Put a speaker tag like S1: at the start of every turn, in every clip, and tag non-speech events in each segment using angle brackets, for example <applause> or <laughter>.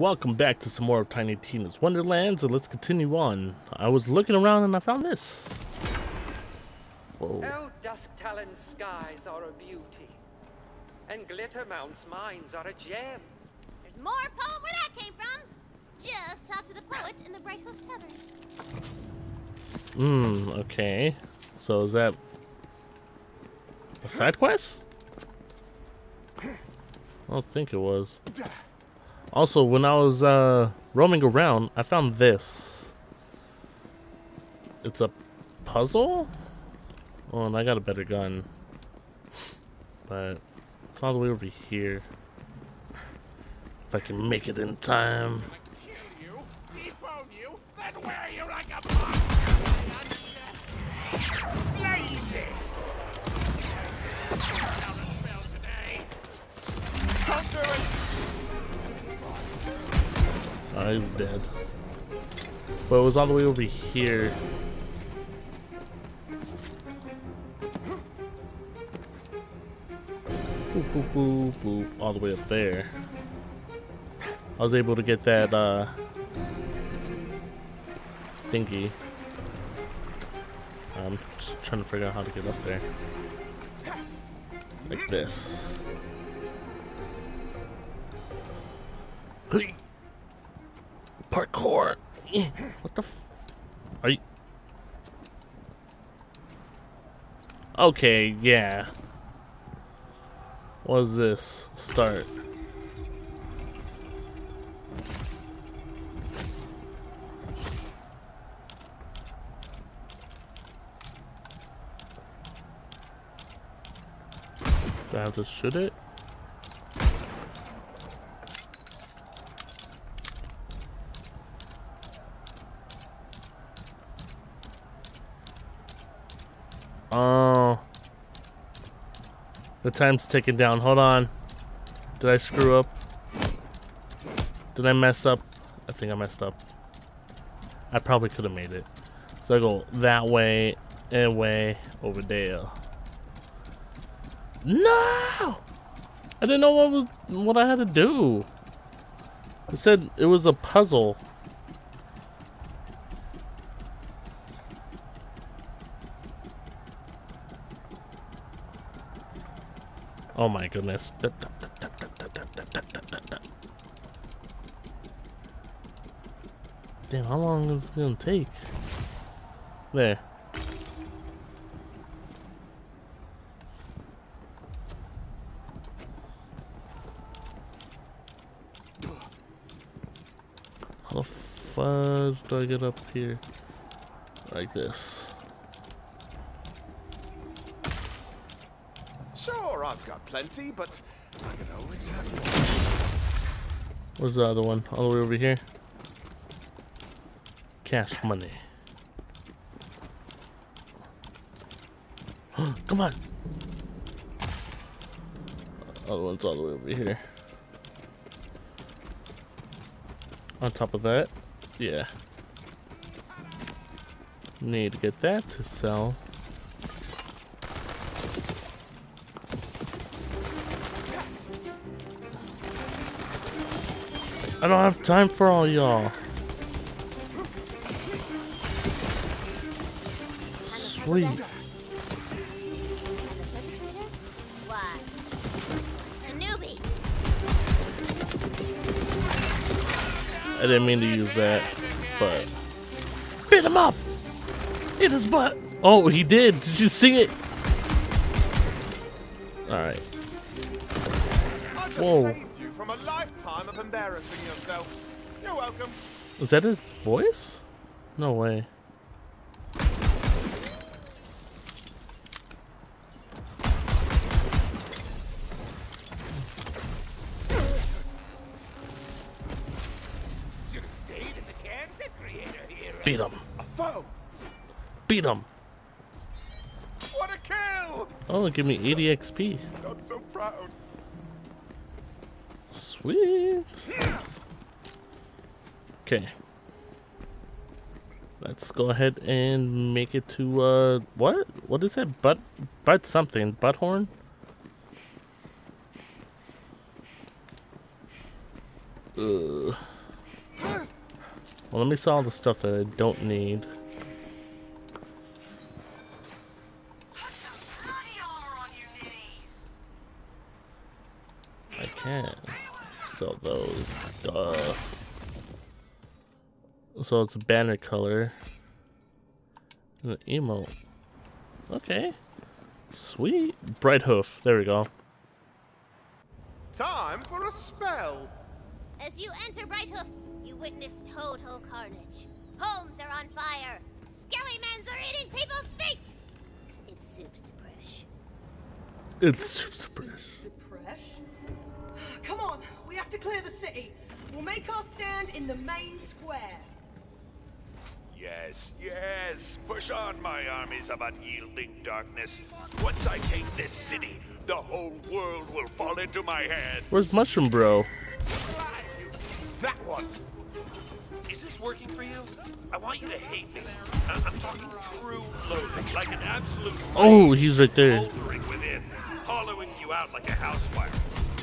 S1: welcome back to some more of Tiny Tina's Wonderlands, and let's continue on. I was looking around and I found this. Whoa.
S2: Oh, Dusk Talon's skies are a beauty, and Glitter Mount's mines are a gem.
S3: There's more poet where that came from. Just talk to the poet in the Brighthoof Tavern.
S1: Hmm, okay. So is that a side quest? I don't think it was. Also, when I was uh, roaming around, I found this. It's a puzzle? Oh, and I got a better gun. But it's all the way over here. If I can make it in time.
S4: you, you,
S1: He's dead. But it was all the way over here. Boop, boop, boop, boop, all the way up there. I was able to get that, uh, thingy. I'm just trying to figure out how to get up there. Like this. Hey! Parkour! What the f- Are you... Okay, yeah. What is this? Start. Do I have to shoot it? Oh. The time's ticking down. Hold on. Did I screw up? Did I mess up? I think I messed up. I probably could have made it. So I go that way and way over there. No! I didn't know what was what I had to do. It said it was a puzzle. Oh my goodness. Damn, how long is it gonna take? There. How the fudge do I get up here? Like this.
S4: I've got plenty, but I can always have more.
S1: Where's the other one? All the way over here? Cash money. <gasps> Come on! Other one's all the way over here. On top of that, yeah. Need to get that to sell. I don't have time for all y'all. Sweet. I didn't mean to use that, but beat him up. Hit his butt. Oh, he did. Did you see it? All right. Whoa.
S4: Saved you from a lifetime of embarrassing yourself. You're welcome.
S1: Is that his voice? No way.
S4: Should have stayed in the content creator here.
S1: Beat him.
S4: A foe.
S1: Beat him.
S4: What a kill!
S1: Oh, give me 80 XP. Sweet. Okay. Let's go ahead and make it to uh what? What is it? Butt butt something. Butthorn? Ugh. Well, let me sell all the stuff that I don't need. I can sell those. Duh. So it's a banner color. And an emote. Okay. Sweet. Brighthoof. There we go.
S4: Time for a spell.
S3: As you enter Brighthoof, you witness total carnage. Homes are on fire. Skelly-mans are eating people's feet. It's soup's depresh.
S1: It's super British.
S5: Depresh? Come on, we have to clear the city. We'll make our stand in the main square.
S6: Yes, yes. Push on, my armies of unyielding darkness. Once I take this city, the whole world will fall into my hands.
S1: Where's Mushroom Bro?
S4: That one.
S6: Is this working for you? I want you to hate me. I- I'm talking true loathing, like an absolute.
S1: Oh, he's right there.
S6: Within, hollowing you out like a house fire.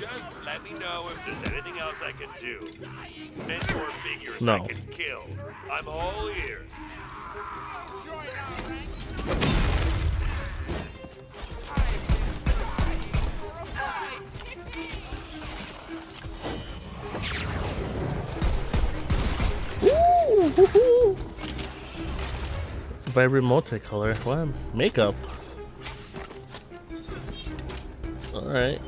S6: Just let me know if there's anything else I can do. Figures
S1: No.
S6: I can kill. I'm all ears.
S1: Vibrant multicolor. What? Makeup. Alright.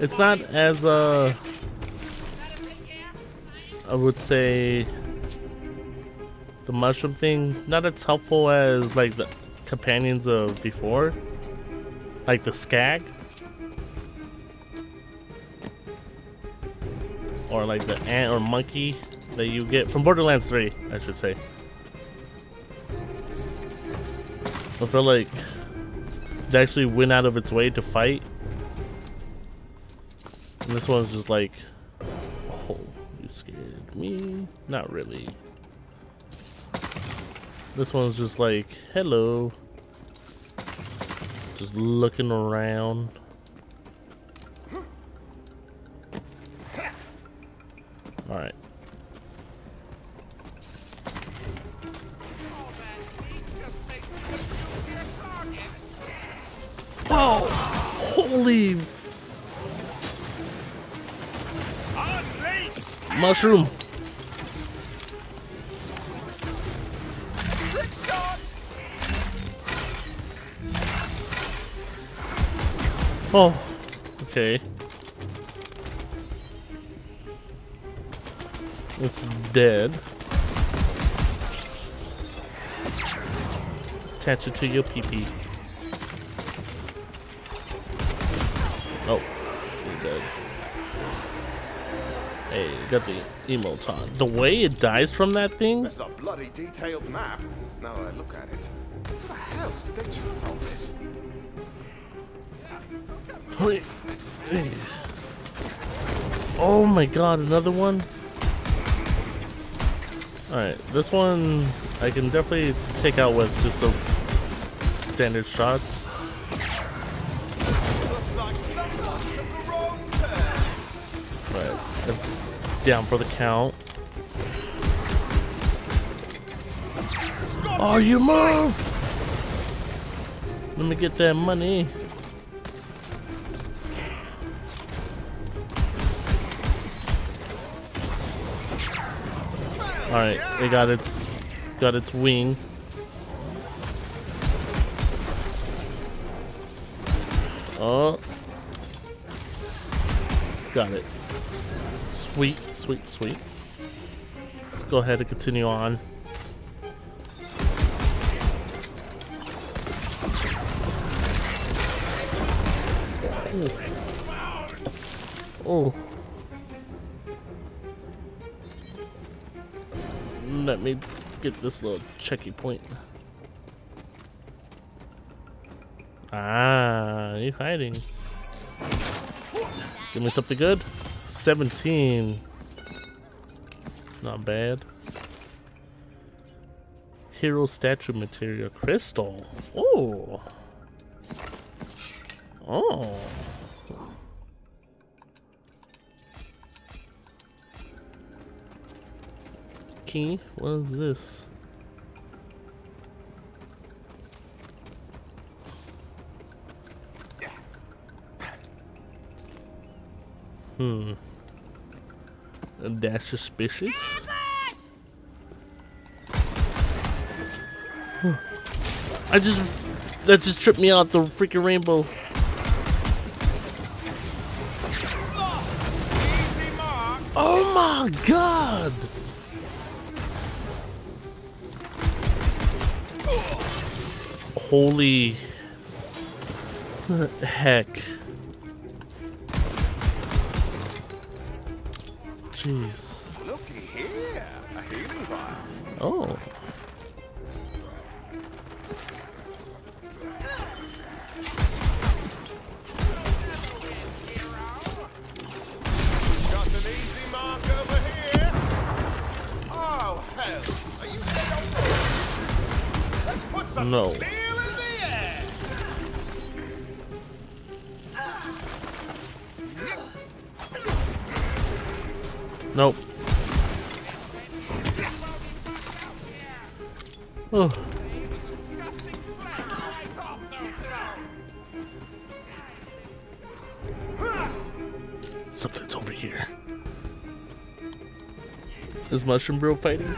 S1: It's not as, uh... I would say... The mushroom thing, not as helpful as, like, the companions of before. Like the skag. or like the ant or monkey that you get from Borderlands 3, I should say. I feel like they actually went out of its way to fight. This one's just like, oh, you scared me? Not really. This one's just like, hello. Just looking around. Alright. Mushroom! Oh, okay. It's dead. Attach it to your pee pee. Oh, he's dead. Hey, got the emoton. The way it dies from that thing?
S4: This is a bloody detailed map. Now I look at it. How the hell did they chart all this?
S1: Hey, hey. Oh my god, another one? Alright, this one I can definitely take out with just some standard shots. That's down for the count. Oh, you move! Let me get that money. Alright, it got its got its wing. Oh. Got it. Sweet, sweet, sweet. Let's go ahead and continue on. Oh. Let me get this little checky point. Ah, you hiding. Give me something good. 17. Not bad. Hero statue material crystal. Oh. Oh. Key, what is this? Hmm. That's suspicious. I just that just tripped me out the freaking rainbow. Oh my god! Holy heck. Jeez.
S4: Looky here, a healing vial.
S1: Oh.
S4: Got an easy mark over here. Oh, hell. Are you dead on Let's put some
S1: No. Nope. Oh. Something's over here. Is Mushroom Bro fighting?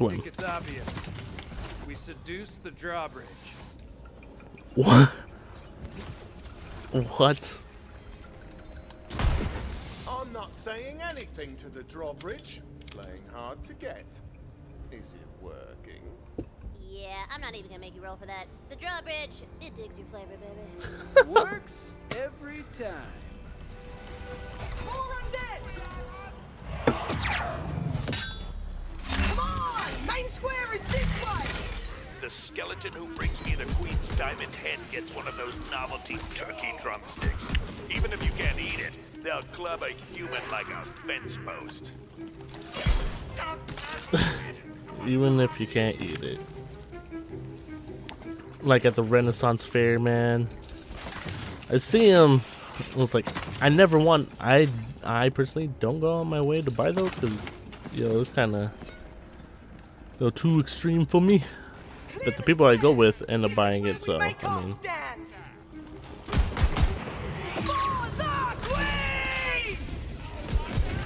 S1: Swim.
S7: think it's obvious. We seduce the drawbridge.
S1: What? What?
S4: I'm not saying anything to the drawbridge. Playing hard to get. Is it working?
S3: Yeah, I'm not even gonna make you roll for that. The drawbridge, it digs your flavor, baby. <laughs>
S7: Works every time.
S5: More undead! Come on! Main square is this way!
S6: The skeleton who brings me the queen's diamond head gets one of those novelty turkey drumsticks. Even if you can't eat it, they'll club a human like a fence post. <laughs>
S1: Even if you can't eat it. Like at the Renaissance Fair, man. I see him. I was like, I never want. I I personally don't go on my way to buy those because, you know, it's kind of, know, too extreme for me. But the people I go with end up buying it, so I mean,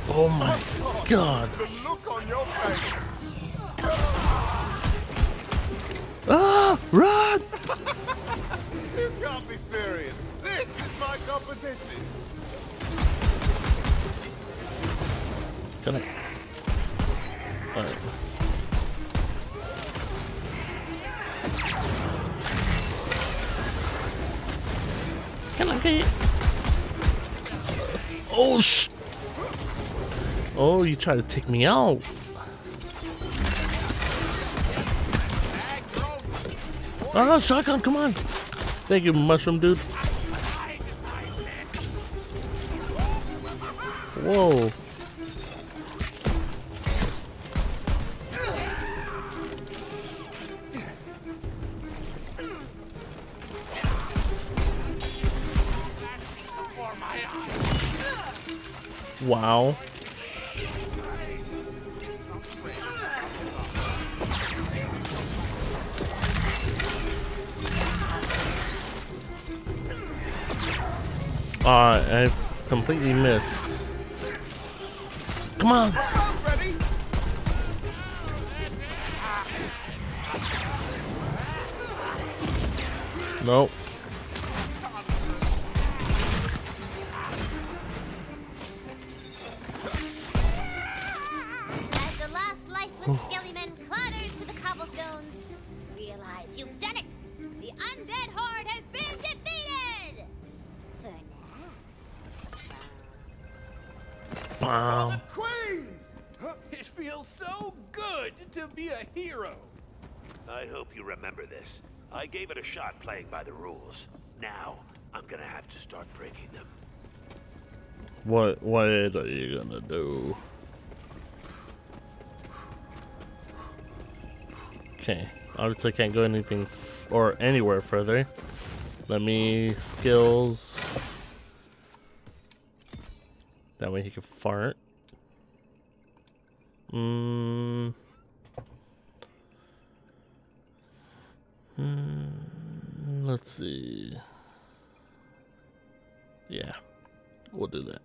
S1: oh my god!
S4: On.
S1: Ah, run!
S4: You can't be serious. This is my competition.
S1: Can I? Can Oh sh! Oh, you try to take me out. Oh no, shotgun, come on! Thank you, mushroom dude. Whoa. Wow. Uh, I completely missed. Come on. Nope.
S3: the Ooh. skelly clatters to the cobblestones. Realize you've done it. The undead horde has been defeated. For now.
S1: Wow.
S4: Oh, the queen.
S7: It feels so good to be a hero.
S6: I hope you remember this. I gave it a shot playing by the rules. Now, I'm gonna have to start breaking them.
S1: What, what are you gonna do? Okay, obviously I can't go anything or anywhere further. Let me skills. That way he can fart. Mm. Hmm. Let's see. Yeah, we'll do that.